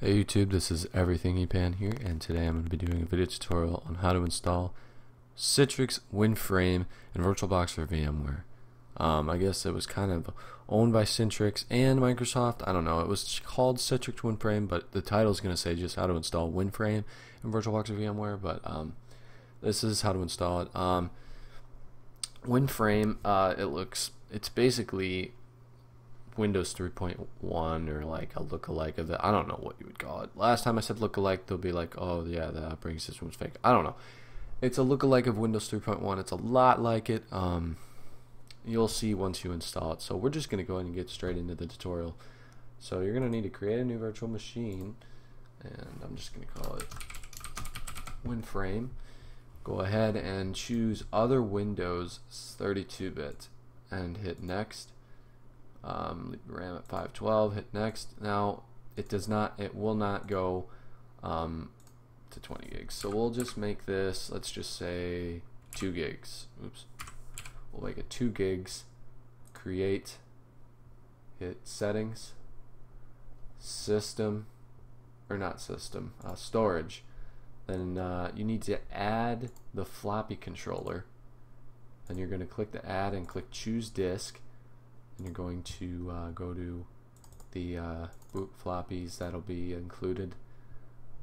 Hey YouTube, this is Everything EPAN here, and today I'm going to be doing a video tutorial on how to install Citrix WinFrame and VirtualBox for VMware. Um, I guess it was kind of owned by Citrix and Microsoft. I don't know. It was called Citrix WinFrame, but the title is going to say just how to install WinFrame and VirtualBox for VMware. But um, this is how to install it. Um, WinFrame, uh, it looks. It's basically Windows 3.1 or like a lookalike of it. I don't know what you would call it. Last time I said lookalike, they'll be like, oh yeah, the operating system was fake. I don't know. It's a lookalike of Windows 3.1. It's a lot like it. Um, you'll see once you install it. So we're just going to go ahead and get straight into the tutorial. So you're going to need to create a new virtual machine, and I'm just going to call it WinFrame. Go ahead and choose Other Windows 32-bit and hit Next um, RAM at 512 hit next. Now it does not it will not go um, to 20 gigs. So we'll just make this let's just say 2 gigs. Oops. We'll make it 2 gigs create hit settings system or not system uh, storage. Then uh, you need to add the floppy controller. Then you're going to click the add and click choose disk and you're going to uh, go to the uh, boot floppies that'll be included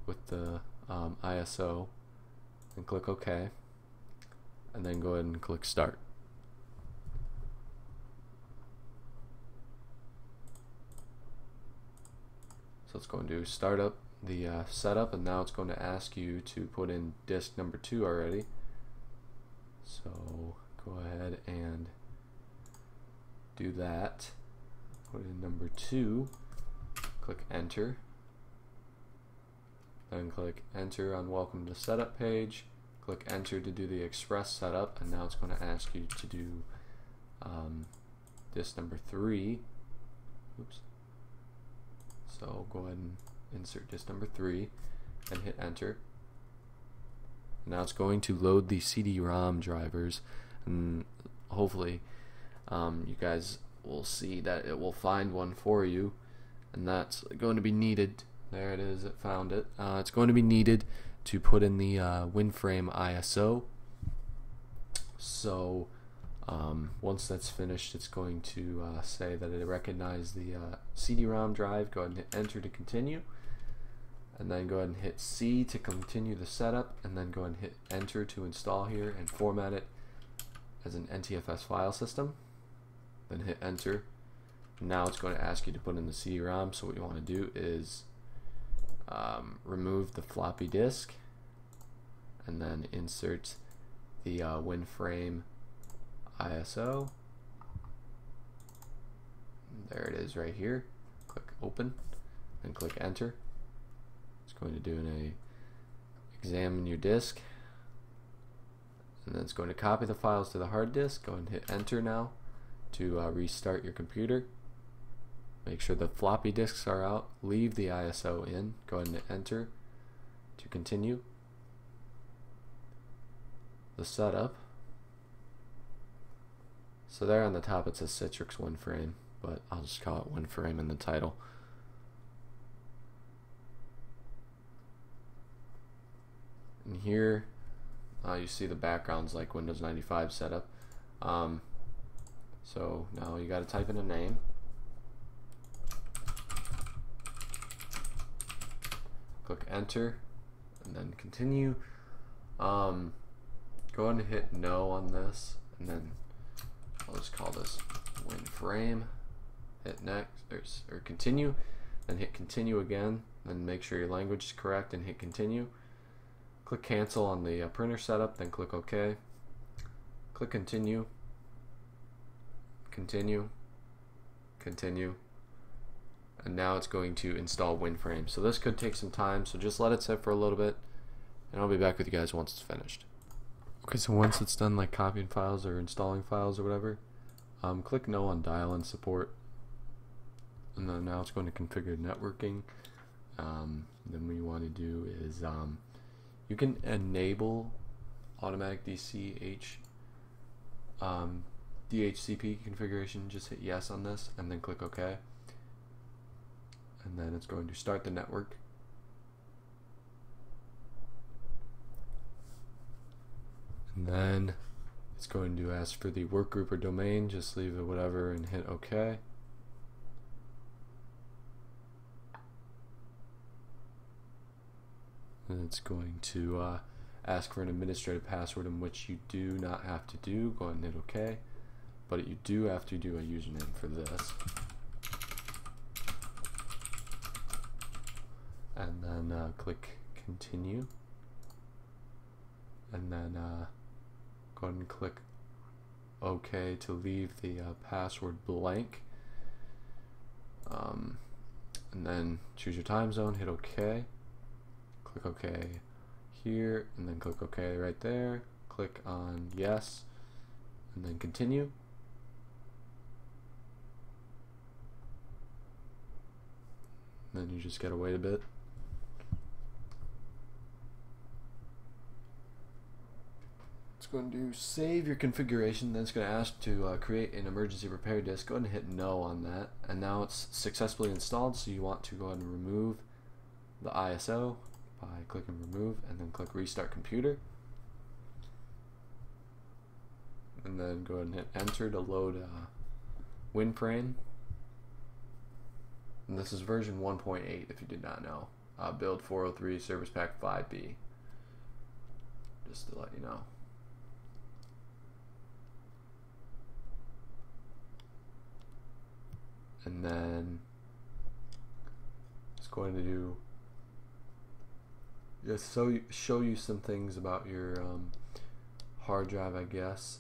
with the um, ISO and click OK and then go ahead and click start. So it's going to start up the uh, setup and now it's going to ask you to put in disk number two already. So go ahead and do that. Put in number two, click enter, then click enter on welcome to setup page, click enter to do the express setup, and now it's going to ask you to do um, this number three. Oops. So go ahead and insert disk number three and hit enter. Now it's going to load the CD-ROM drivers and hopefully um, you guys will see that it will find one for you and that's going to be needed. There it is it found it. Uh, it's going to be needed to put in the uh, WinFrame ISO so um, once that's finished it's going to uh, say that it recognized the uh, CD-ROM drive. Go ahead and hit enter to continue and then go ahead and hit C to continue the setup and then go ahead and hit enter to install here and format it as an NTFS file system then hit enter. Now it's going to ask you to put in the CD-ROM. So what you want to do is um, remove the floppy disk and then insert the uh, WinFrame ISO. There it is right here. Click open and click enter. It's going to do an examine your disk and then it's going to copy the files to the hard disk. Go and hit enter now to uh, restart your computer. Make sure the floppy disks are out. Leave the ISO in. Go ahead and enter to continue the setup. So there on the top it says Citrix WinFrame, but I'll just call it WinFrame in the title. And here uh, you see the backgrounds like Windows 95 setup. Um, so now you got to type in a name. Click enter and then continue. Um, go ahead and hit no on this and then I'll just call this WinFrame. Hit next or, or continue then hit continue again then make sure your language is correct and hit continue. Click cancel on the uh, printer setup then click OK. Click continue continue, continue, and now it's going to install WinFrame. So this could take some time, so just let it sit for a little bit, and I'll be back with you guys once it's finished. Okay, so once it's done like copying files or installing files or whatever, um, click no on dial-in support, and then now it's going to configure networking. Um, then what you want to do is um, you can enable automatic DCH um, DHCP configuration, just hit yes on this and then click OK. and then it's going to start the network. And then it's going to ask for the work group or domain, just leave it whatever and hit OK. And it's going to uh, ask for an administrative password in which you do not have to do. Go ahead and hit OK. But you do have to do a username for this. And then uh, click continue. And then uh, go ahead and click OK to leave the uh, password blank. Um, and then choose your time zone, hit OK. Click OK here, and then click OK right there. Click on yes, and then continue. Then you just gotta wait a bit. It's going to save your configuration, then it's going to ask to uh, create an emergency repair disk. Go ahead and hit no on that. And now it's successfully installed, so you want to go ahead and remove the ISO by clicking remove and then click restart computer. And then go ahead and hit enter to load uh, WinFrame. And this is version 1.8 if you did not know. Uh, build 403 Service Pack 5B. Just to let you know. And then it's going to do just so show you some things about your um, hard drive, I guess.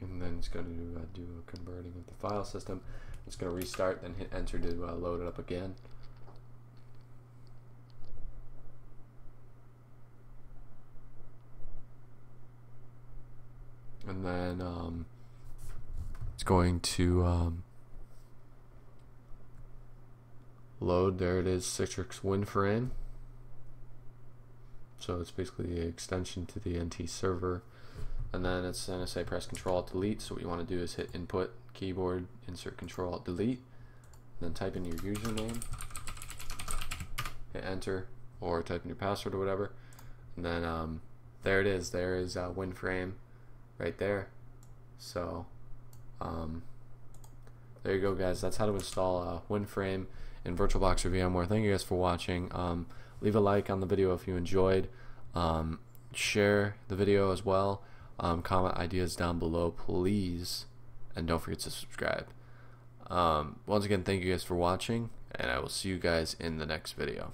And then it's going to uh, do a converting of the file system. It's going to restart, then hit enter to uh, load it up again. And then um, it's going to um, load. There it is, Citrix WinFrame. So it's basically the extension to the NT server. And then it's going to say press Control Delete. So what you want to do is hit Input keyboard, insert Control Alt Delete, then type in your username, hit Enter, or type in your password or whatever. And then um, there it is. There is uh, WinFrame right there. So um, there you go, guys. That's how to install uh, WinFrame in VirtualBox or VMware. Thank you guys for watching. Um, leave a like on the video if you enjoyed. Um, share the video as well. Um, comment ideas down below, please. And don't forget to subscribe. Um, once again, thank you guys for watching, and I will see you guys in the next video.